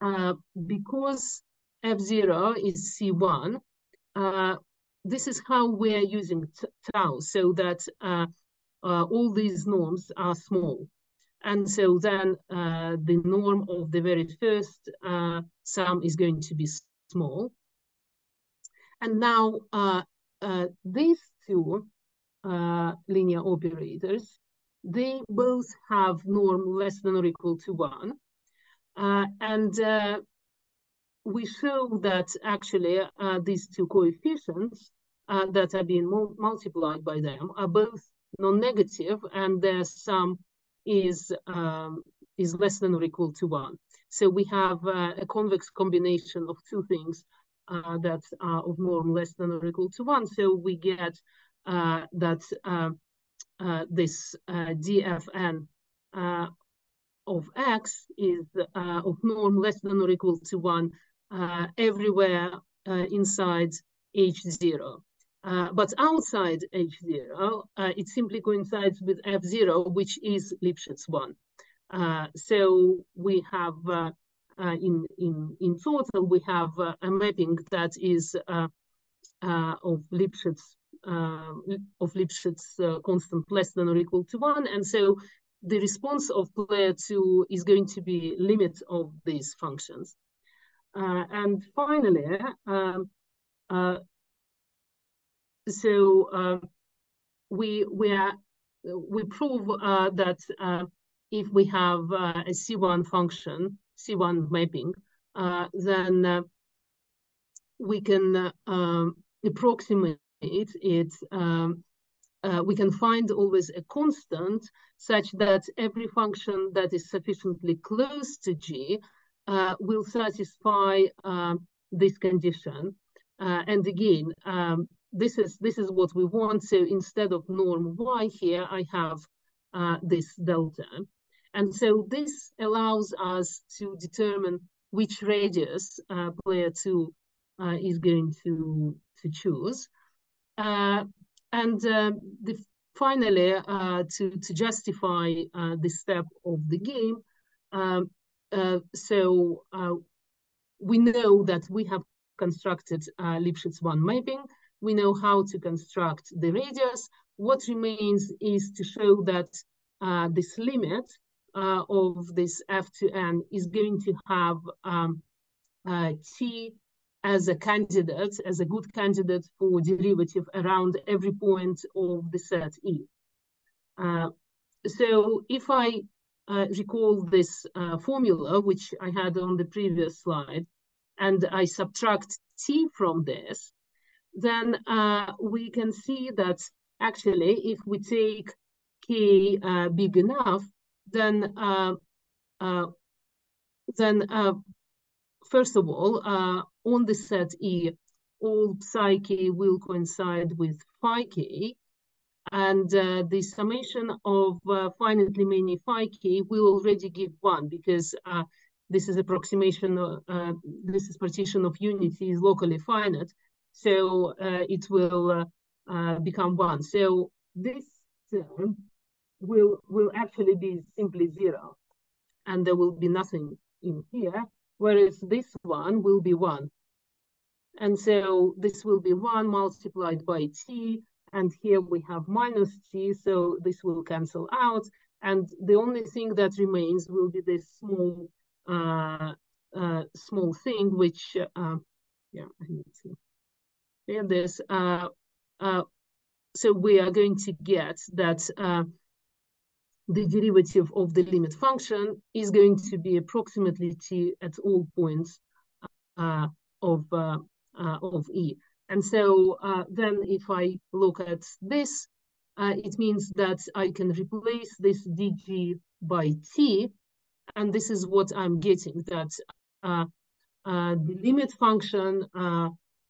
uh, because F0 is C1, uh, this is how we're using tau, so that all these norms are small. And so then the norm of the very first sum is going to be small. And now uh, these two uh, linear operators, they both have norm less than or equal to one. Uh, and uh, we show that actually uh, these two coefficients uh, that are being mul multiplied by them are both non-negative and their sum is um, is less than or equal to one. So we have a convex combination of two things uh, that are of norm less than or equal to one. So we get uh, that uh, uh this uh, dfn uh, of x is of norm less than or equal to one everywhere inside H0. Uh, but outside H0, uh, it simply coincides with F0, which is Lipschitz 1. Uh, so we have uh, in, in, in total, we have uh, a mapping that is uh, of Lipschitz of Lipschitz constant less than or equal to one. And so the response of player two is going to be limit of these functions. and finally, um, so uh, we we are we prove uh, that uh, if we have a C1 function C1 mapping, uh, then uh, we can uh, um, approximate it. Um, uh, we can find always a constant such that every function that is sufficiently close to g uh, will satisfy this condition. Uh, and again, um, this is this is what we want. So instead of norm y here, I have uh, this delta. And so this allows us to determine which radius uh, player two uh, is going to, to choose. Uh, and uh, the, finally, uh, to, to justify the step of the game, um, so we know that we have constructed Lipschitz 1 mapping. We know how to construct the radius. What remains is to show that uh, this limit uh, of this f to n is going to have um, uh, t as a candidate, as a good candidate for derivative around every point of the set E. Uh, so if I uh, recall this uh, formula, which I had on the previous slide, and I subtract t from this, then uh, we can see that actually if we take k uh, big enough, then uh, uh, then uh, first of all, uh, on the set E, all psi k will coincide with phi k, and uh, the summation of finitely many phi k will already give one because this is approximation, this is partition of unity is locally finite, so it will become one. So this term will will actually be simply zero and there will be nothing in here whereas this one will be one and so this will be one multiplied by t and here we have minus t so this will cancel out and the only thing that remains will be this small uh, uh, small thing which uh, yeah I need to yeah this uh, uh, so we are going to get that uh, the derivative of the limit function is going to be approximately t at all points uh, of, uh, uh, of E. And so then if I look at this, it means that I can replace this dg by t, and this is what I'm getting, that the limit function,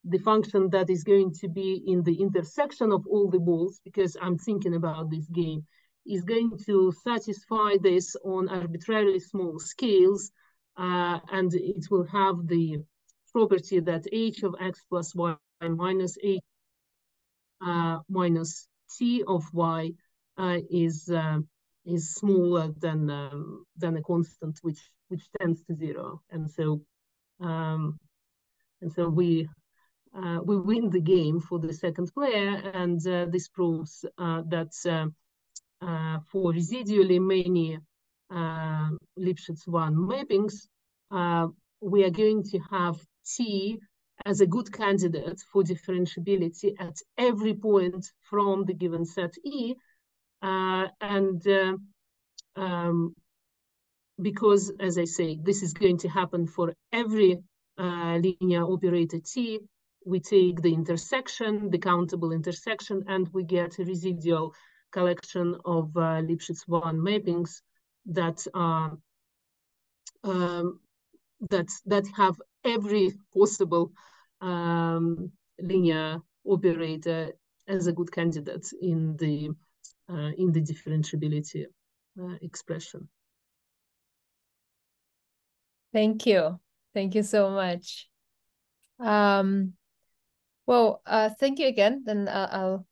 the function that is going to be in the intersection of all the balls, because I'm thinking about this game, is going to satisfy this on arbitrarily small scales, uh, and it will have the property that h of x plus y minus h uh, minus t of y uh, is uh, is smaller than um, than a constant which which tends to zero, and so um, and so we uh, we win the game for the second player, and uh, this proves uh, that uh, for residually many uh, Lipschitz 1 mappings, we are going to have T as a good candidate for differentiability at every point from the given set E. Uh, and uh, um, because, as I say, this is going to happen for every uh, linear operator T, we take the intersection, the countable intersection, and we get a residual collection of uh, Lipschitz 1 mappings that are um, that that have every possible um, linear operator as a good candidate in the uh, in the differentiability uh, expression. Thank you. Thank you so much. Um, well, uh, thank you again. Then uh, I'll